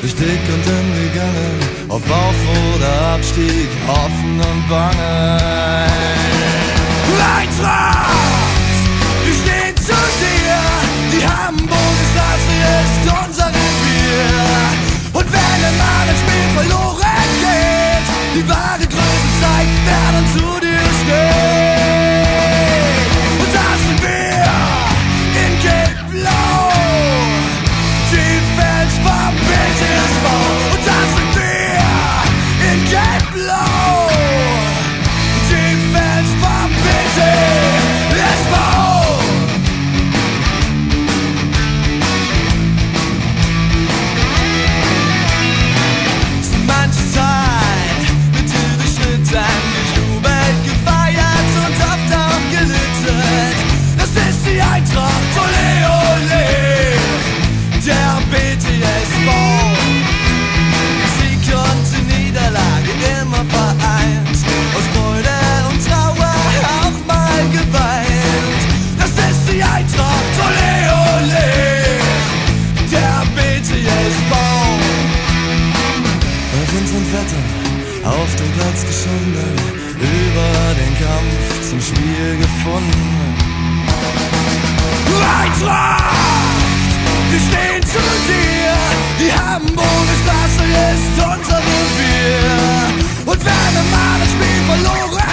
durch dick und dünn gegangen, ob Bauch oder Abstieg, Hoffen und bange. Eintracht! auf dem Platz geschunden, über den Kampf zum Spiel gefunden. Eintracht, wir stehen zu dir, die Hamburger Straße ist unser Revier. Und wenn wir mal ein Spiel verloren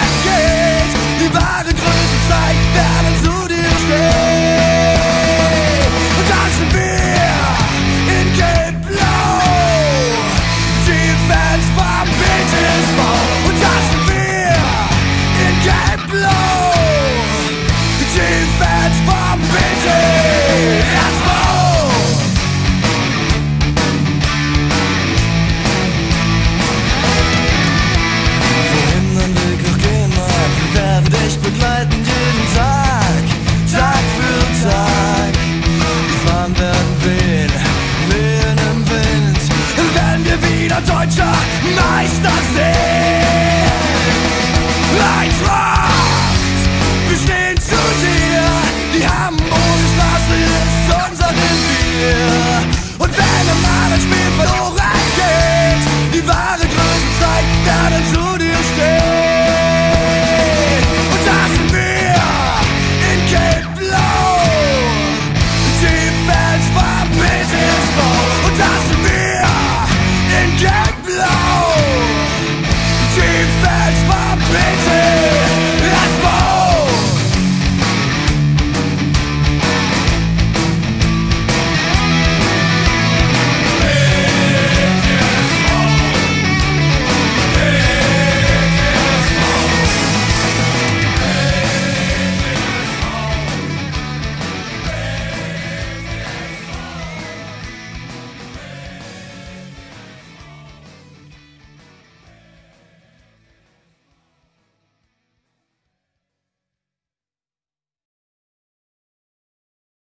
wir deutscher Meister sind. Eintracht, wir stehen zu dir, die Hamburger Straße ist unser Revier. Und wenn einmal ein Spiel verloren geht, die wahre Größe zeigt, werden zu